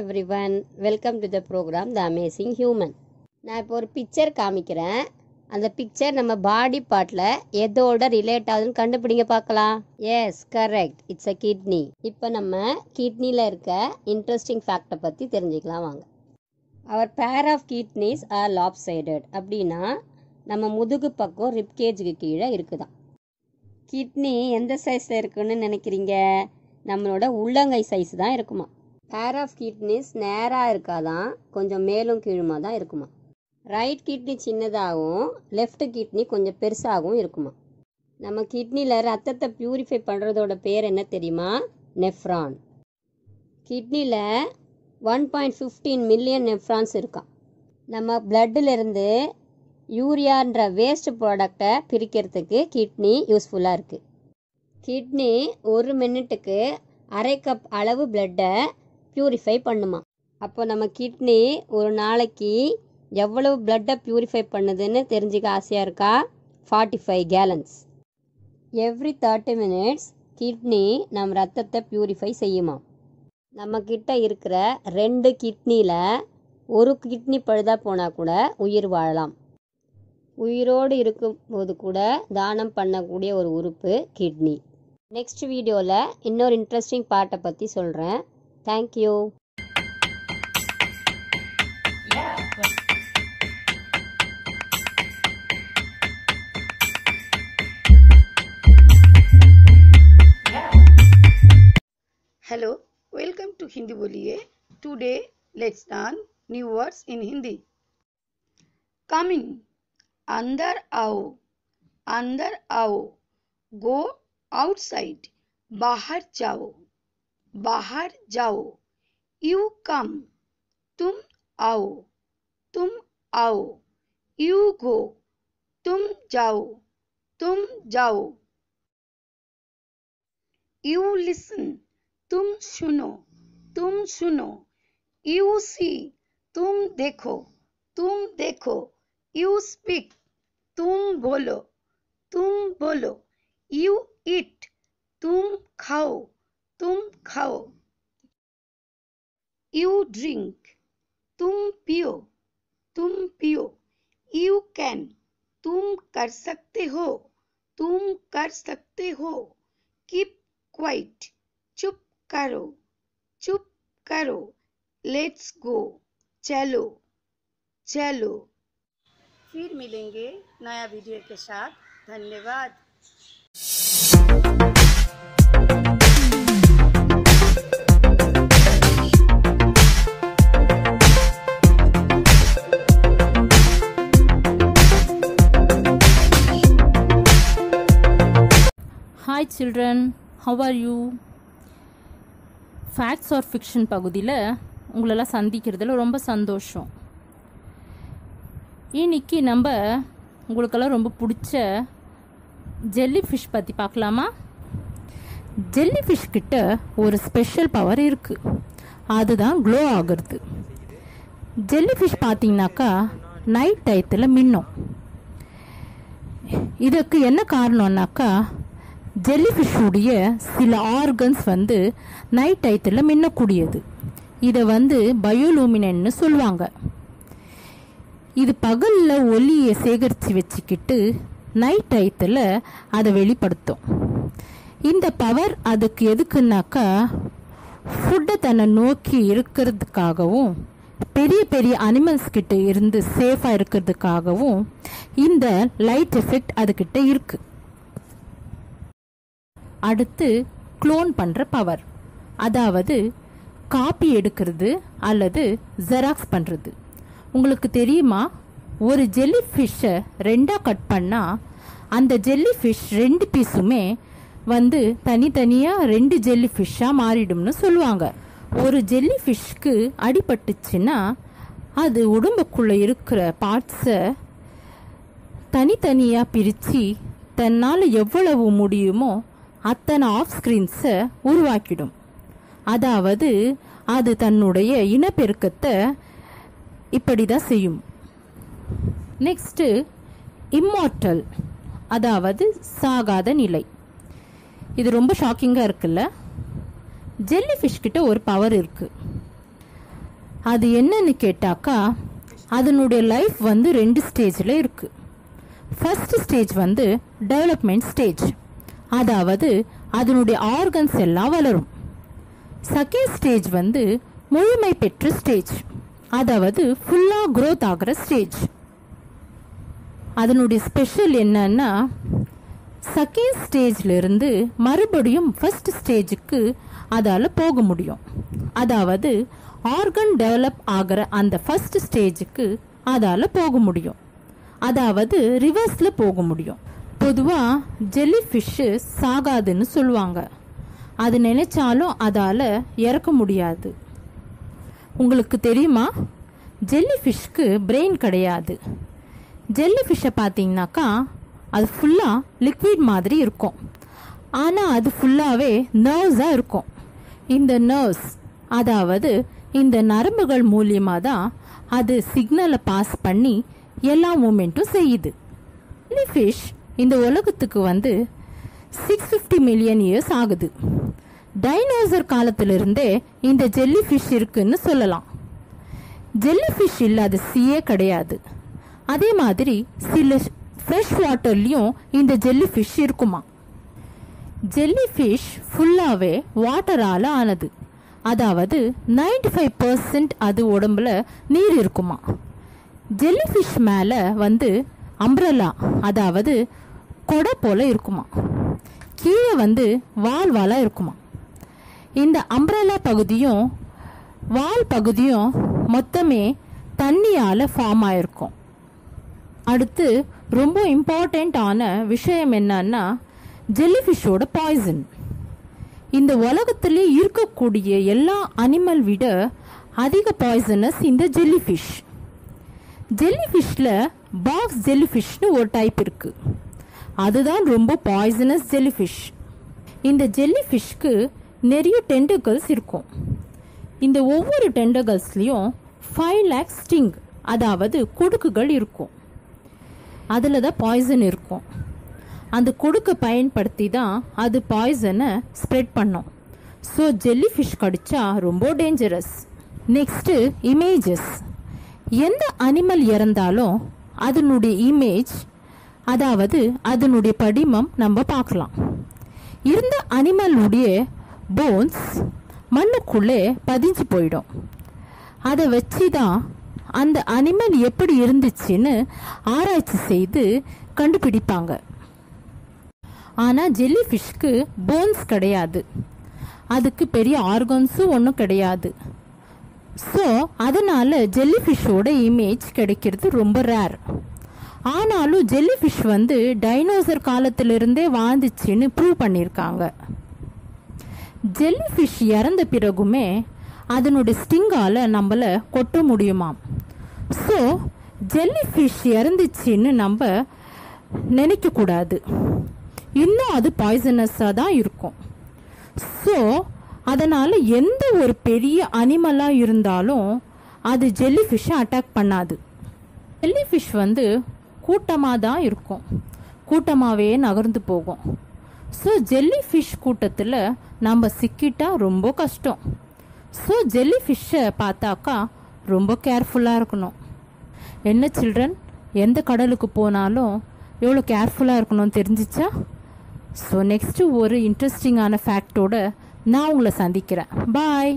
Everyone welcome to the programme the amazing human நான் இப்போ ஒரு பிக்சர் காமிக்கிறேன். அந்த பிக்சர் நம்ம பாடி பார்ட்டில் எதோட ரிலேட் ஆகுதுன்னு கண்டுபிடிங்க பார்க்கலாம். Yes correct it's a kidney இப்போ நம்ம கிட்னியில் இருக்க இன்ட்ரெஸ்டிங் ஃபேக்டை பற்றி தெரிஞ்சுக்கலாம் வாங்க. Our pair of kidneys are lopsided அப்படின்னா நம்ம முதுகு பக்கம் ரிப்கேஜுக்கு கீழே இருக்குதான். கிட்னி எந்த சைஸில் இருக்குன்னு நினைக்கிறீங்க? நம்மளோட உள்ளங்கை சைஸ் தான் இருக்குமா பேர் ஆஃப் கிட்னிஸ் நேராக இருக்காதான் கொஞ்சம் மேலும் கீழுமா தான் இருக்குமா? ரைட் கிட்னி சின்னதாகவும் லெஃப்ட் கிட்னி கொஞ்சம் பெருசாகவும் இருக்குமா? நம்ம கிட்னியில் ரத்தத்தை பியூரிஃபை பண்ணுறதோட பேர் என்ன தெரியுமா? நெஃப்ரான் கிட்னியில் one point fifteen million nephrons இருக்கான் நம்ம பிளட்டிலிருந்து யூரியான்ற வேஸ்ட் ப்ராடக்டை பிரிக்கிறதுக்கு கிட்னி யூஸ்ஃபுல்லாக இருக்குது கிட்னி ஒரு மினிட்டுக்கு அரை கப் அளவு பிளட்டை ப்யூரிஃபை பண்ணுமா? அப்போ நம்ம கிட்னி ஒரு நாளைக்கு எவ்வளவு பிளட்டை ப்யூரிஃபை பண்ணுதுன்னு தெரிஞ்சுக்க ஆசையாக இருக்கா? Forty five gallons every thirty minutes kidney நம் ரத்தத்தை ப்யூரிஃபை செய்யுமா? நம்ம கிட்ட இருக்கிற ரெண்டு கிட்னியில் ஒரு கிட்னி பழுதா போனால் கூட உயிர் வாழலாம். உயிரோடு இருக்கும்போது கூட தானம் பண்ணக்கூடிய ஒரு உறுப்பு கிட்னி நெக்ஸ்ட் வீடியோவில் இன்னொரு இன்ட்ரெஸ்டிங் பார்ட்டை பற்றி சொல்கிறேன் thank you hello welcome to Hindi Boliye today let's learn new words in Hindi coming अंदर आओ अंदर आओ गो आउटसाइड बाहर जाओ बाहर जाओ. You come, तुम आओ, तुम आओ. You go, तुम जाओ, तुम जाओ. You listen, तुम सुनो। तुम सुनो। You see. तुम देखो। तुम देखो। You speak. तुम बोलो। तुम बोलो। You eat. तुम खाओ। तुम खाओ। यू ड्रिंक तुम पियो तुम पियो। यू कैन तुम कर सकते हो, तुम कर सकते हो। कीप क्वाइट चुप करो चुप करो। लेट्स गो चलो चलो। फिर मिलेंगे नया वीडियो के साथ। धन्यवाद। Children how are you facts or fiction பகுதியில் உங்களெல்லாம் சந்திக்கிறதுல ரொம்ப சந்தோஷம். இன்னைக்கு நம்ம உங்களுக்கெல்லாம் ரொம்ப பிடிச்ச ஜெல்லி ஃபிஷ் பற்றி பார்க்கலாமா? ஜெல்லி ஃபிஷ் கிட்ட ஒரு ஸ்பெஷல் பவர் இருக்குது அதுதான் க்ளோ ஆகிறது. ஜெல்லி ஃபிஷ் பார்த்தீங்கன்னாக்கா நைட் டயத்தில் மின்னும். இதுக்கு என்ன காரணம்னாக்கா ஜெல்லிஃபிஷ்ஷுடைய சில ஆர்கன்ஸ் வந்து நைட் டயத்தில் மின்னக்கூடியது. இதை வந்து பயோலூமினன்னு சொல்லுவாங்க இது பகலில் ஒலியை சேகரித்து வச்சுக்கிட்டு நைட் டயத்தில் அதை வெளிப்படுத்தும். இந்த பவர் அதுக்கு எதுக்குன்னாக்கா ஃபுட்டை தன்னை நோக்கி இருக்கிறதுக்காகவும் பெரிய பெரிய அனிமல்ஸ் கிட்ட இருந்து சேஃபாக இருக்கிறதுக்காகவும் இந்த லைட் எஃபெக்ட் அதுக்கிட்ட இருக்குது அடுத்து க்ளோன் பண்ணுற பவர் அதாவது காப்பி எடுக்கிறது அல்லது ஜெராக்ஸ் பண்ணுறது உங்களுக்கு தெரியுமா? ஒரு ஜெல்லி ஃபிஷ்ஷை ரெண்டாக கட் பண்ணால் அந்த ஜெல்லி ஃபிஷ் ரெண்டு பீஸுமே வந்து தனித்தனியாக ரெண்டு ஜெல்லி ஃபிஷ்ஷாக மாறிடும்னு சொல்லுவாங்க. ஒரு ஜெல்லி ஃபிஷ்க்கு அடிபட்டுச்சுன்னா அது உடம்புக்குள்ளே இருக்கிற பார்ட்ஸை தனித்தனியாக பிரித்து தன்னால் எவ்வளவு முடியுமோ அத்தனை ஆஃப் ஸ்க்ரீன்ஸை உருவாக்கிடும். அதாவது அது தன்னுடைய இனப்பெருக்கத்தை இப்படி தான் செய்யும். நெக்ஸ்ட்டு இம்மார்டல் அதாவது சாகாத நிலை. இது ரொம்ப ஷாக்கிங்காக இருக்குல்ல? ஜெல்லி ஃபிஷ் கிட்ட ஒரு பவர் இருக்குது அது என்னன்னு கேட்டாக்கா அதனுடைய லைஃப் வந்து ரெண்டு ஸ்டேஜில் இருக்குது ஃபர்ஸ்ட் ஸ்டேஜ் வந்து டெவலப்மெண்ட் ஸ்டேஜ் அதாவது அதனுடைய ஆர்கன்ஸ் எல்லாம் வளரும். செகண்ட் ஸ்டேஜ் வந்து முழுமை பெற்ற ஸ்டேஜ் அதாவது ஃபுல்லாக க்ரோத் ஆகிற ஸ்டேஜ் அதனுடைய ஸ்பெஷல் என்னன்னா செகண்ட் ஸ்டேஜ்லேருந்து மறுபடியும் ஃபர்ஸ்ட் ஸ்டேஜுக்கு அதால் போக முடியும். அதாவது ஆர்கன் டெவலப் ஆகிற அந்த ஃபர்ஸ்ட் ஸ்டேஜுக்கு அதால் போக முடியும். அதாவது ரிவர்ஸில் போக முடியும். பொதுவாக ஜெல்லி ஃபிஷ்ஷு சாகாதுன்னு சொல்லுவாங்க. அது நினைச்சாலும் அதால் இறக்க முடியாது. உங்களுக்கு தெரியுமா? ஜெல்லி ஃபிஷ்க்கு பிரெயின் கிடையாது. ஜெல்லி ஃபிஷ்ஷை பார்த்தீங்கன்னாக்கா அது ஃபுல்லாக லிக்விட் மாதிரி இருக்கும். ஆனால் அது ஃபுல்லாகவே நர்வ்ஸாக இருக்கும். இந்த நர்வ்ஸ் அதாவது இந்த நரம்புகள் மூலியமாக தான் அது சிக்னலை பாஸ் பண்ணி எல்லா மூமெண்ட்டும் செய்யுது. ஜெல்லி ஃபிஷ் இந்த உலகத்துக்கு வந்து சிக்ஸ் ஃபிஃப்டி மில்லியன் இயர்ஸ் ஆகுது. டைனோசர் காலத்திலிருந்தே இந்த ஜெல்லி ஃபிஷ் இருக்குன்னு சொல்லலாம். ஜெல்லி ஃபிஷ் இல்லாத சீயே கிடையாது. அதே மாதிரி சில ஃப்ரெஷ் வாட்டர்லேயும் இந்த ஜெல்லி ஃபிஷ் இருக்குமா? ஜெல்லி ஃபிஷ் ஃபுல்லாகவே வாட்டரால் ஆனது. அதாவது 95% ஃபைவ் பர்சன்ட் அது உடம்புல நீர் இருக்குமா? ஜெல்லி ஃபிஷ் மேலே வந்து அம்ப்ரல்லா அதாவது கொடை போல இருக்குமா? கீழே வந்து வால் வாலாக இருக்குமா? இந்த அம்ப்ரல்லா பகுதியும் வால் பகுதியும் மொத்தமே தண்ணியால் ஃபார்ம் ஆயிருக்கும். அடுத்து ரொம்ப இம்பார்ட்டண்ட்டான விஷயம் என்னன்னா ஜெல்லிஃபிஷோட பாய்சன் இந்த உலகத்திலே இருக்கக்கூடிய எல்லா அனிமல் விட அதிக பாய்சனஸ் இந்த ஜெல்லிஃபிஷ் ஜெல்லிஃபிஷில் பாக்ஸ் ஜெல்லிஃபிஷ்னு ஒரு டைப் இருக்கு. அதுதான் ரொம்ப பாய்சனஸ் ஜெல்லிஃபிஷ் இந்த ஜெல்லி ஃபிஷ்க்கு நிறைய டெண்டகல்ஸ் இருக்கும். இந்த ஒவ்வொரு டெண்டகல்ஸ்லேயும் ஃபைவ் லேக்ஸ் ஸ்டிங் அதாவது கொடுக்குகள் இருக்கும். அதில் தான் பாய்சன் இருக்கும். அந்த கொடுக்கை பயன்படுத்தி தான் அது பாய்சனை ஸ்ப்ரெட் பண்ணும். ஸோ ஜெல்லி ஃபிஷ் கடிச்சா ரொம்ப டேஞ்சரஸ் நெக்ஸ்ட்டு இமேஜஸ் எந்த அனிமல் இறந்தாலும் அதனுடைய இமேஜ் அதாவது அதனுடைய படிமம் நம்ம பார்க்கலாம். இருந்த அனிமலுடைய போன்ஸ் மண்ணுக்குள்ளே பதிஞ்சு போயிடும். அதை வச்சு தான் அந்த அனிமல் எப்படி இருந்துச்சுன்னு ஆராய்ச்சி செய்து கண்டுபிடிப்பாங்க. ஆனால் ஜெல்லி ஃபிஷ்க்கு போன்ஸ் கிடையாது. அதுக்கு பெரிய ஆர்கன்ஸும் ஒன்றும் கிடையாது. ஸோ அதனால் ஜெல்லி ஃபிஷ்ஷோட இமேஜ் கிடைக்கிறது ரொம்ப ரேர் ஆனாலும் ஜெல்லி ஃபிஷ் வந்து டைனோசர் காலத்திலிருந்தே வாழ்ந்துச்சுன்னு ப்ரூவ் பண்ணியிருக்காங்க. ஜெல்லி ஃபிஷ் இறந்த பிறகுமே அதனுடைய ஸ்டிங்கால் நம்மளை கொட்ட முடியுமாம். ஸோ ஜெல்லி ஃபிஷ் இறந்துச்சின்னு நம்ம நினைக்கக்கூடாது. இன்னும் அது பாய்சனஸாக தான் இருக்கும். ஸோ அதனால் எந்த ஒரு பெரிய அனிமலாக இருந்தாலும் அது ஜெல்லி ஃபிஷ்ஷை அட்டாக் பண்ணாது. ஜெல்லி ஃபிஷ் வந்து கூட்டமாக தான் இருக்கும். கூட்டமாகவே நகர்ந்து போகும். ஸோ ஜெல்லி ஃபிஷ் கூட்டத்தில் நம்ம சிக்கிட்டா ரொம்ப கஷ்டம். ஸோ ஜெல்லி ஃபிஷ்ஷை பார்த்தாக்கா ரொம்ப கேர்ஃபுல்லாக இருக்கணும். என்ன சில்ட்ரன் எந்த கடலுக்கு போனாலும் எவ்வளோ கேர்ஃபுல்லாக இருக்கணும்னு தெரிஞ்சிச்சா? ஸோ நெக்ஸ்ட்டு ஒரு இன்ட்ரெஸ்டிங்கான ஃபேக்டோட நான் உங்களை சந்திக்கிறேன். பாய்